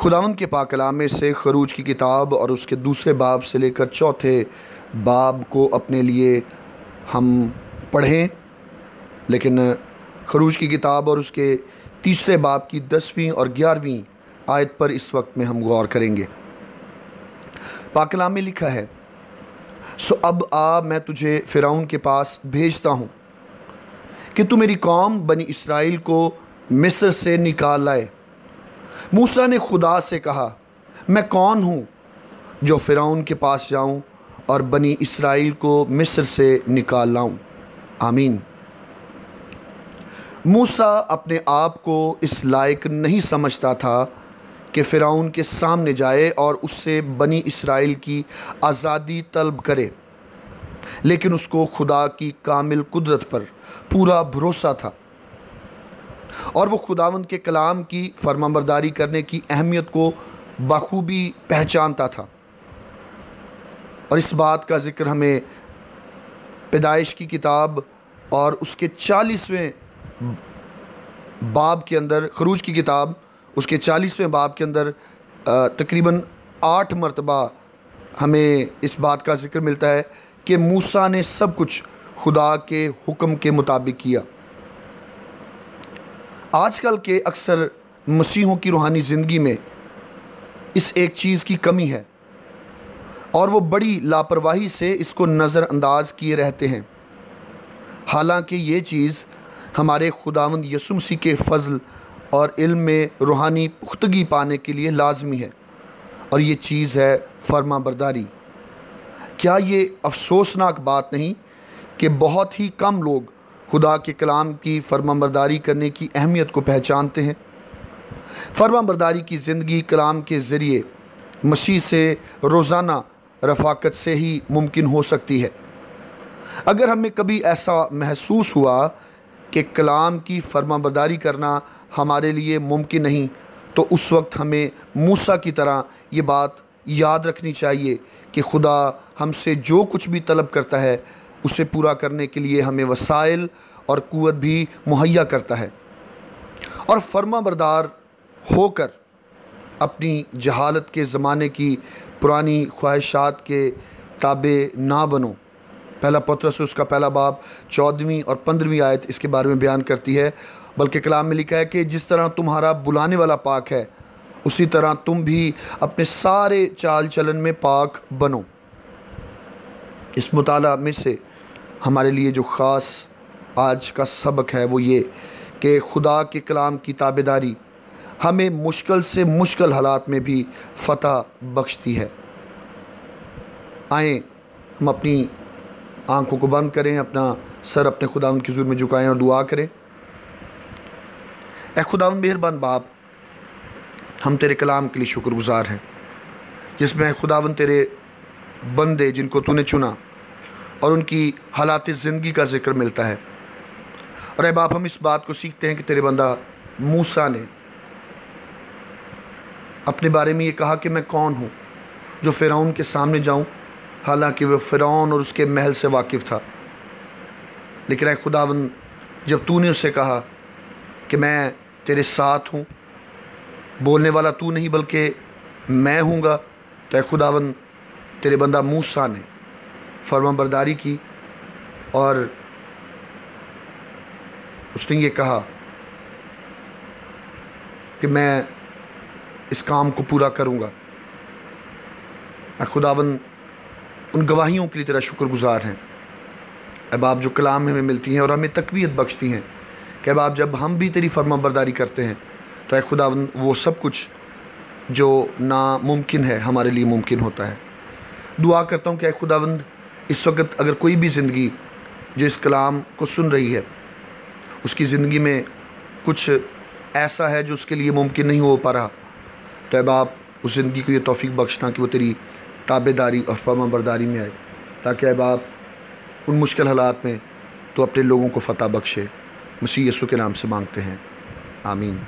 खुदावन के पाकलामे से खरूज की किताब और उसके दूसरे बाब से लेकर चौथे बाब को अपने लिए हम पढ़ें। लेकिन खरूज की किताब और उसके तीसरे बाब की दसवीं और ग्यारहवीं आयत पर इस वक्त में हम गौर करेंगे। पाकलाम में लिखा है, सो अब आ, मैं तुझे फ़िरौन के पास भेजता हूँ कि तू मेरी कौम बनी इसराइल को मिस्र से निकाल लाए। मूसा ने खुदा से कहा, मैं कौन हूँ जो फ़िरौन के पास जाऊँ और बनी इसराइल को मिस्र से निकाल लाऊँ? आमीन। मूसा अपने आप को इस लायक नहीं समझता था कि फ़िरौन के सामने जाए और उससे बनी इसराइल की आज़ादी तलब करे, लेकिन उसको खुदा की कामिल कुदरत पर पूरा भरोसा था। और वो खुदावंद के कलाम की फरमाबरदारी करने की अहमियत को बखूबी पहचानता था। और इस बात का ज़िक्र हमें पैदाइश की किताब और उसके चालीसवें बाब के अंदर, खरूज की किताब, उसके चालीसवें बाब के अंदर तकरीबन आठ मरतबा हमें इस बात का ज़िक्र मिलता है कि मूसा ने सब कुछ खुदा के हुक्म के मुताबिक किया। आजकल के अक्सर मसीहों की रूहानी ज़िंदगी में इस एक चीज़ की कमी है और वो बड़ी लापरवाही से इसको नज़रअंदाज किए रहते हैं। हालाँकि ये चीज़ हमारे खुदावंद यसुमसी के फ़ज़ल और इल्म में रूहानी पुख्तगी पाने के लिए लाजमी है और ये चीज़ है फर्मा बरदारी क्या ये अफसोसनाक बात नहीं कि बहुत ही कम लोग खुदा के कलाम की फर्मा बरदारी करने की अहमियत को पहचानते हैं। फर्मा बरदारी की ज़िंदगी कलाम के ज़रिए मसीह से रोज़ाना रफाकत से ही मुमकिन हो सकती है। अगर हमें कभी ऐसा महसूस हुआ कि कलाम की फर्मा बरदारी करना हमारे लिए मुमकिन नहीं तो उस वक्त हमें मूसा की तरह ये बात याद रखनी चाहिए कि खुदा हमसे जो कुछ भी तलब करता है उसे पूरा करने के लिए हमें वसाइल और क़वत भी मुहैया करता है। और फर्मा बरदार होकर अपनी जहालत के ज़माने की पुरानी ख्वाहिशात के ताबे ना बनो। पहला पत्रस, उसका पहला बाब, चौदहवीं और पंद्रहवीं आयत इसके बारे में बयान करती है। बल्कि कलाम में लिखा है कि जिस तरह तुम्हारा बुलाने वाला पाक है, उसी तरह तुम भी अपने सारे चाल चलन में पाक बनो। इस मुताला में से हमारे लिए जो ख़ास आज का सबक है वो ये कि खुदा के कलाम की ताबेदारी हमें मुश्किल से मुश्किल हालात में भी फ़तह बख्शती है। आए, हम अपनी आँखों को बंद करें, अपना सर अपने खुदा की जुर में झुकाएँ और दुआ करें। ए खुदा मेहरबान बाप, हम तेरे कलाम के लिए शुक्रगुजार हैं, जिसमें खुदावन तेरे बंदे जिनको तूने चुना और उनकी हालात ज़िंदगी का ज़िक्र मिलता है। और ए बाप हम इस बात को सीखते हैं कि तेरे बंदा मूसा ने अपने बारे में ये कहा कि मैं कौन हूँ, जो फ़िरौन के सामने जाऊँ। हालाँकि वह फ़िरौन और उसके महल से वाकिफ़ था। लेकिन ए खुदावन, जब तूने उसे कहा कि मैं तेरे साथ हूँ, बोलने वाला तू नहीं, बल्कि मैं हूँगा तो खुदावन, तेरे बंदा मूसा ने फर्मा बरदारी की और उसने ये कहा कि मैं इस काम को पूरा करूँगा। खुदावन उन गवाहियों के लिए तेरा शुक्रगुजार हैं। आप जो कलाम हमें मिलती हैं और हमें तकवीत बख्शती हैं कि आप जब हम भी तेरी फर्मा बरदारी करते हैं तो खुदा वो सब कुछ जो नामुमकिन है हमारे लिए मुमकिन होता है। दुआ करता हूँ कि खुदावंद इस वक्त अगर कोई भी ज़िंदगी जो इस कलाम को सुन रही है, उसकी ज़िंदगी में कुछ ऐसा है जो उसके लिए मुमकिन नहीं हो पा रहा तो अब आप उस ज़िंदगी को ये तोफ़ी बख्शना कि वो तेरी ताबेदारी और फर्मा बरदारी में आए, ताकि अब आप उन मुश्किल हालात में तो अपने लोगों को फ़तह बख्शे। मसीह यसु के नाम से मांगते हैं। आमीन।